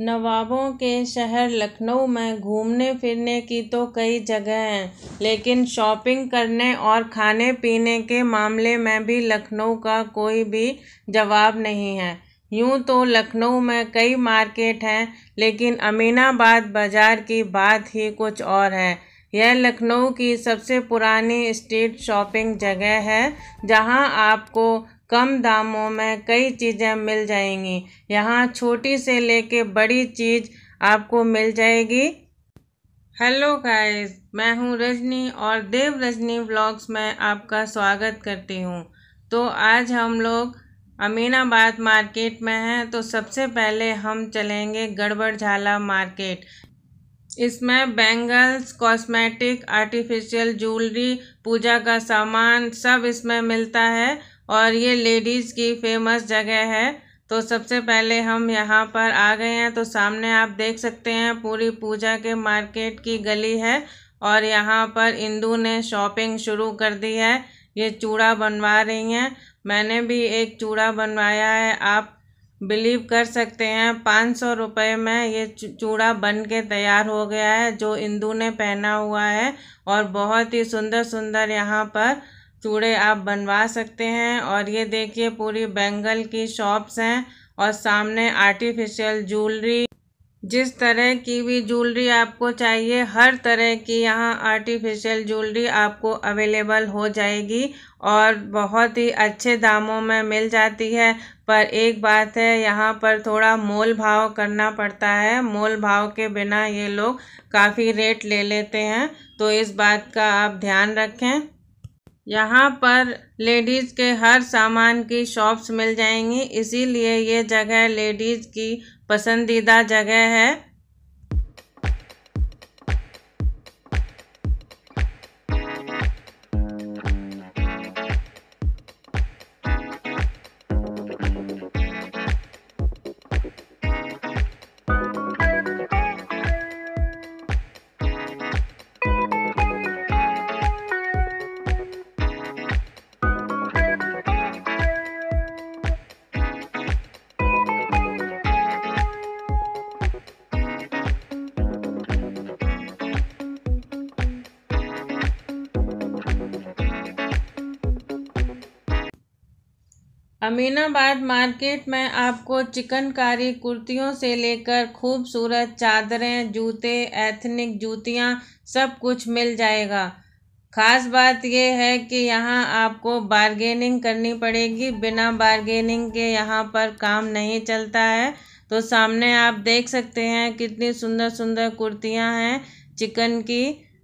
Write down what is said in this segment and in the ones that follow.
नवाबों के शहर लखनऊ में घूमने फिरने की तो कई जगह हैं, लेकिन शॉपिंग करने और खाने पीने के मामले में भी लखनऊ का कोई भी जवाब नहीं है। यूँ तो लखनऊ में कई मार्केट हैं, लेकिन अमीनाबाद बाज़ार की बात ही कुछ और है। यह लखनऊ की सबसे पुरानी स्ट्रीट शॉपिंग जगह है, जहाँ आपको कम दामों में कई चीज़ें मिल जाएँगी। यहाँ छोटी से लेके बड़ी चीज़ आपको मिल जाएगी। हेलो गाइस, मैं हूँ रजनी और देव रजनी व्लॉग्स में आपका स्वागत करती हूँ। तो आज हम लोग अमीनाबाद मार्केट में हैं तो सबसे पहले हम चलेंगे गड़बड़ झाला मार्केट। इसमें बैंगल्स, कॉस्मेटिक, आर्टिफिशियल ज्वेलरी, पूजा का सामान सब इसमें मिलता है। और ये लेडीज़ की फ़ेमस जगह है। तो सबसे पहले हम यहाँ पर आ गए हैं। तो सामने आप देख सकते हैं पूरी पूजा के मार्केट की गली है और यहाँ पर इंदू ने शॉपिंग शुरू कर दी है। ये चूड़ा बनवा रही हैं। मैंने भी एक चूड़ा बनवाया है। आप बिलीव कर सकते हैं पाँच सौ रुपये में ये चूड़ा बन के तैयार हो गया है, जो इंदू ने पहना हुआ है और बहुत ही सुंदर सुंदर यहाँ पर चूड़े आप बनवा सकते हैं और ये देखिए पूरी बेंगल की शॉप्स हैं और सामने आर्टिफिशियल ज्वेलरी। जिस तरह की भी ज्वेलरी आपको चाहिए, हर तरह की यहाँ आर्टिफिशियल ज्वेलरी आपको अवेलेबल हो जाएगी और बहुत ही अच्छे दामों में मिल जाती है। पर एक बात है, यहाँ पर थोड़ा मोल भाव करना पड़ता है। मोल भाव के बिना ये लोग काफ़ी रेट ले लेते हैं। तो इस बात का आप ध्यान रखें। यहाँ पर लेडीज़ के हर सामान की शॉप्स मिल जाएँगी। इसीलिए ये जगह लेडीज़ की पसंदीदा जगह है। अमीनाबाद मार्केट में आपको चिकनकारी कुर्तियों से लेकर खूबसूरत चादरें, जूते, एथनिक जूतियाँ सब कुछ मिल जाएगा। ख़ास बात यह है कि यहाँ आपको बारगेनिंग करनी पड़ेगी। बिना बारगेनिंग के यहाँ पर काम नहीं चलता है। तो सामने आप देख सकते हैं कितनी सुंदर सुंदर कुर्तियाँ हैं चिकन की।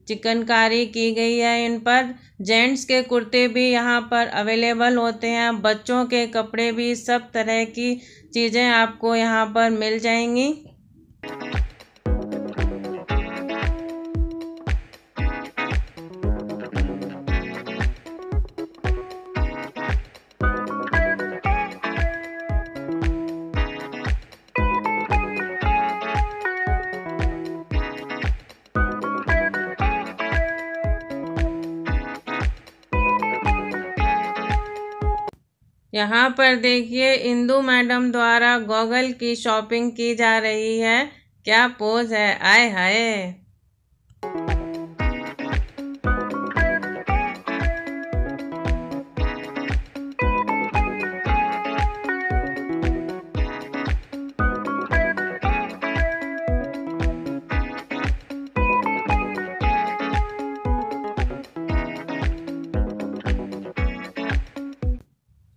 चिकनकारी की गई है इन पर। जेंट्स के कुर्ते भी यहाँ पर अवेलेबल होते हैं। बच्चों के कपड़े भी सब तरह की चीज़ें आपको यहाँ पर मिल जाएँगी। यहाँ पर देखिए, इंदू मैडम द्वारा गॉगल की शॉपिंग की जा रही है। क्या पोज है? आय हाय।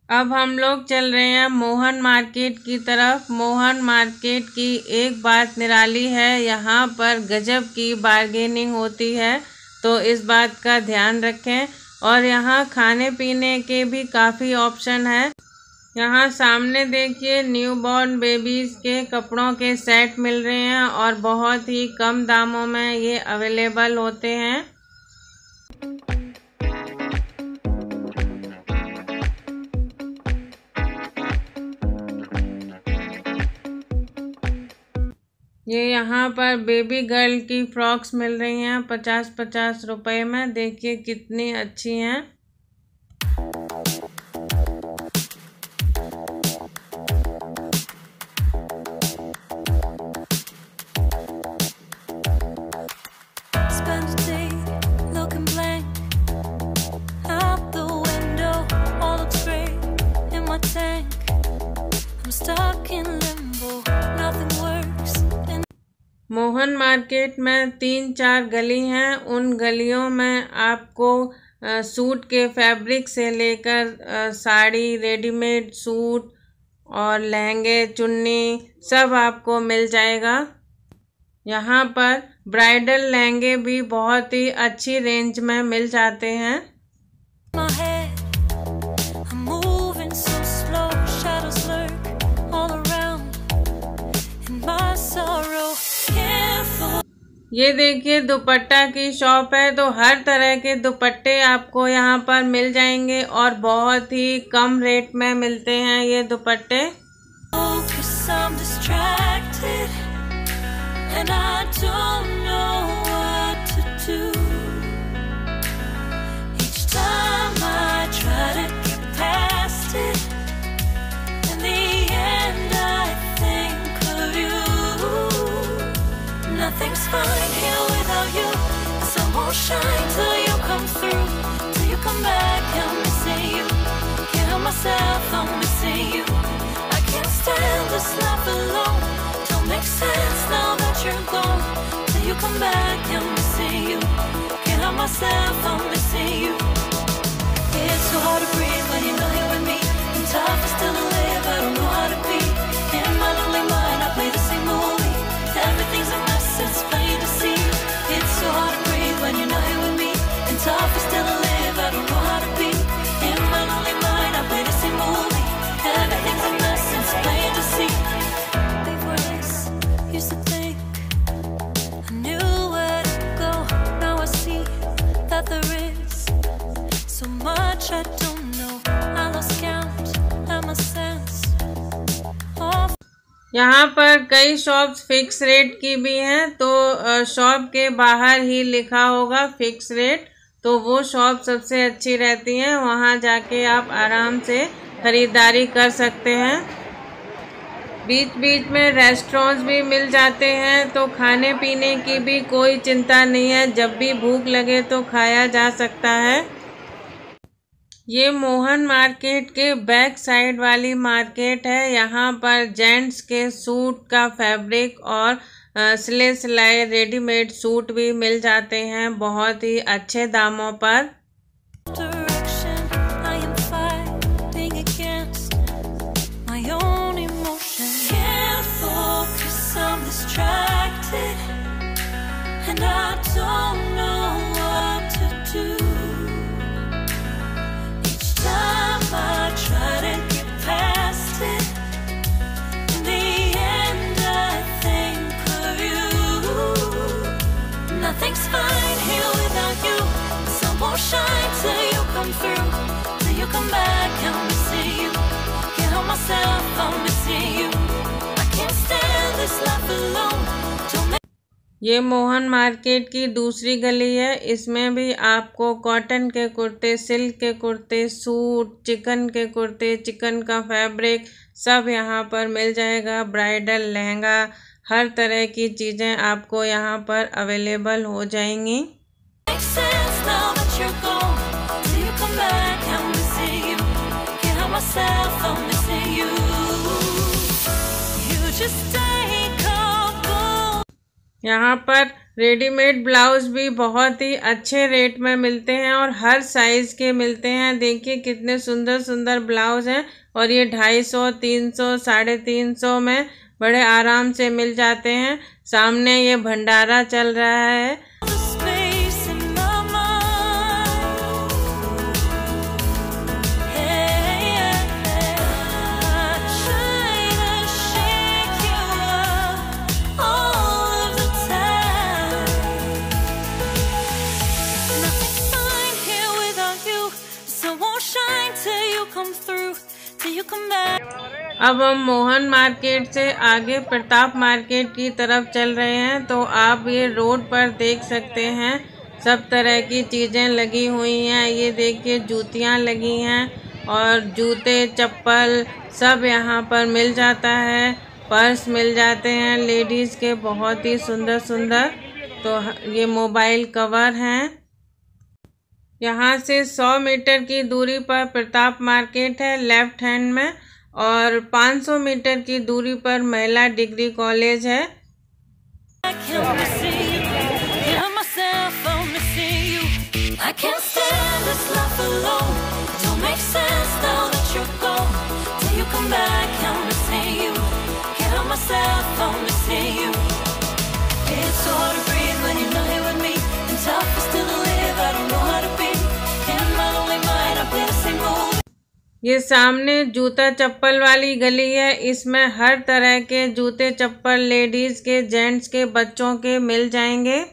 अब हम लोग चल रहे हैं मोहन मार्केट की तरफ़। मोहन मार्केट की एक बात निराली है, यहाँ पर गजब की बारगेनिंग होती है तो इस बात का ध्यान रखें। और यहाँ खाने पीने के भी काफ़ी ऑप्शन है। यहाँ सामने देखिए न्यू बॉर्न बेबीज़ के कपड़ों के सेट मिल रहे हैं और बहुत ही कम दामों में ये अवेलेबल होते हैं। ये यहाँ पर बेबी गर्ल की फ्रॉक्स मिल रही हैं पचास पचास रुपए में। देखिए कितनी अच्छी हैं। मार्केट में तीन चार गली हैं। उन गलियों में आपको सूट के फैब्रिक से लेकर साड़ी, रेडीमेड सूट और लहंगे, चुन्नी सब आपको मिल जाएगा। यहाँ पर ब्राइडल लहंगे भी बहुत ही अच्छी रेंज में मिल जाते हैं ये देखिए, दुपट्टा की शॉप है तो हर तरह के दुपट्टे आपको यहाँ पर मिल जाएँगे और बहुत ही कम रेट में मिलते हैं ये दुपट्टे। Cause alone. Don't make sense now that you're gone. Till you come back, I'm missing you. Can't help myself, I'm missing you. It's so hard यहाँ पर कई शॉप्स फिक्स रेट की भी हैं तो शॉप के बाहर ही लिखा होगा फिक्स रेट तो वो शॉप सबसे अच्छी रहती हैं, वहाँ जाके आप आराम से ख़रीदारी कर सकते हैं। बीच बीच में रेस्टोरेंट्स भी मिल जाते हैं तो खाने पीने की भी कोई चिंता नहीं है, जब भी भूख लगे तो खाया जा सकता है। ये मोहन मार्केट के बैक साइड वाली मार्केट है। यहाँ पर जेंट्स के सूट का फैब्रिक और सिले सिलाए रेडीमेड सूट भी मिल जाते हैं। बहुत ही अच्छे दामों पर। Come back, missing you. Can't help myself, I'm missing you. I can't stand this life alone. ये मोहन मार्केट की दूसरी गली है इसमें भी आपको कॉटन के कुर्ते सिल्क के कुर्ते सूट चिकन के कुर्ते चिकन का फैब्रिक सब यहाँ पर मिल जाएगा ब्राइडल लहंगा हर तरह की चीज़ें आपको यहाँ पर अवेलेबल हो जाएँगी यहाँ पर रेडीमेड ब्लाउज भी बहुत ही अच्छे रेट में मिलते हैं और हर साइज़ के मिलते हैं। देखिए कितने सुंदर सुंदर ब्लाउज हैं और ये ढाई सौ, तीन सौ, साढ़े तीन सौ में बड़े आराम से मिल जाते हैं। सामने ये भंडारा चल रहा है। अब हम मोहन मार्केट से आगे प्रताप मार्केट की तरफ़ चल रहे हैं तो आप ये रोड पर देख सकते हैं, सब तरह की चीज़ें लगी हुई हैं। ये देखिए, जूतियाँ लगी हैं और जूते, चप्पल सब यहाँ पर मिल जाता है, पर्स मिल जाते हैं। लेडीज़ के बहुत ही सुंदर सुंदर तो ये मोबाइल कवर हैं। यहाँ से 100 मीटर की दूरी पर प्रताप मार्केट है लेफ़्ट हैंड में और 500 मीटर की दूरी पर महिला डिग्री कॉलेज है। Myself, I'm ये सामने जूता चप्पल वाली गली है। इसमें हर तरह के जूते, चप्पल, लेडीज़ के, जेंट्स के, बच्चों के मिल जाएँगे।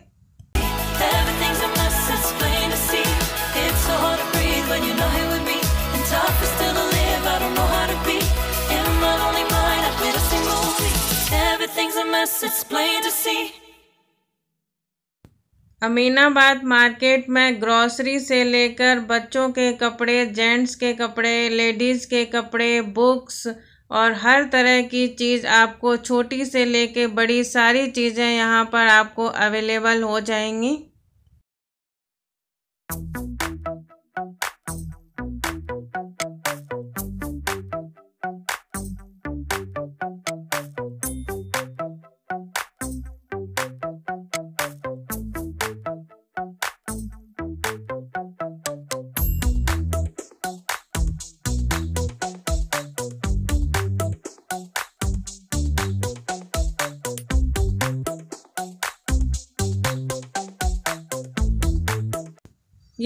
अमीनाबाद मार्केट में ग्रॉसरी से लेकर बच्चों के कपड़े, जेंट्स के कपड़े, लेडीज़ के कपड़े, बुक्स और हर तरह की चीज़ आपको, छोटी से लेके बड़ी सारी चीज़ें यहाँ पर आपको अवेलेबल हो जाएँगी।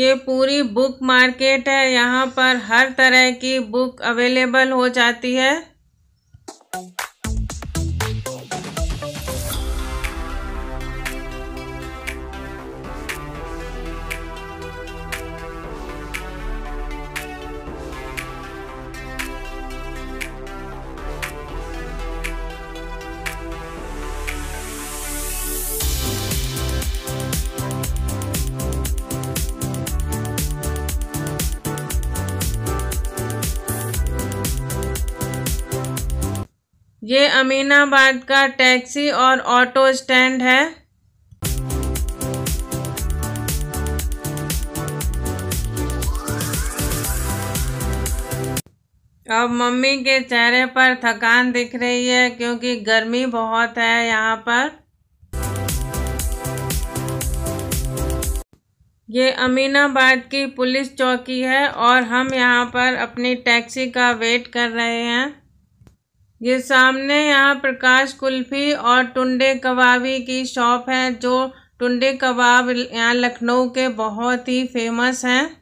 ये पूरी बुक मार्केट है। यहाँ पर हर तरह की बुक अवेलेबल हो जाती है। ये अमीनाबाद का टैक्सी और ऑटो स्टैंड है। अब मम्मी के चेहरे पर थकान दिख रही है क्योंकि गर्मी बहुत है यहाँ पर। ये अमीनाबाद की पुलिस चौकी है और हम यहाँ पर अपनी टैक्सी का वेट कर रहे हैं। ये सामने यहाँ प्रकाश कुल्फी और टुंडे कबाबी की शॉप है, जो टुंडे कबाब यहाँ लखनऊ के बहुत ही फ़ेमस हैं।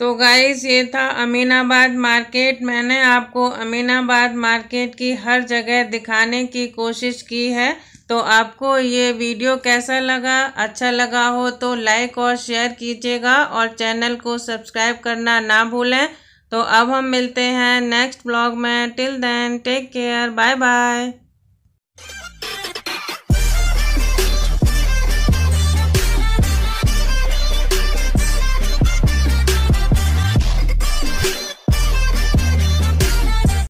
तो गाइस ये था अमीनाबाद मार्केट। मैंने आपको अमीनाबाद मार्केट की हर जगह दिखाने की कोशिश की है। तो आपको ये वीडियो कैसा लगा अच्छा लगा हो तो लाइक और शेयर कीजिएगा और चैनल को सब्सक्राइब करना ना भूलें। तो अब हम मिलते हैं नेक्स्ट ब्लॉग में. Till then take care bye bye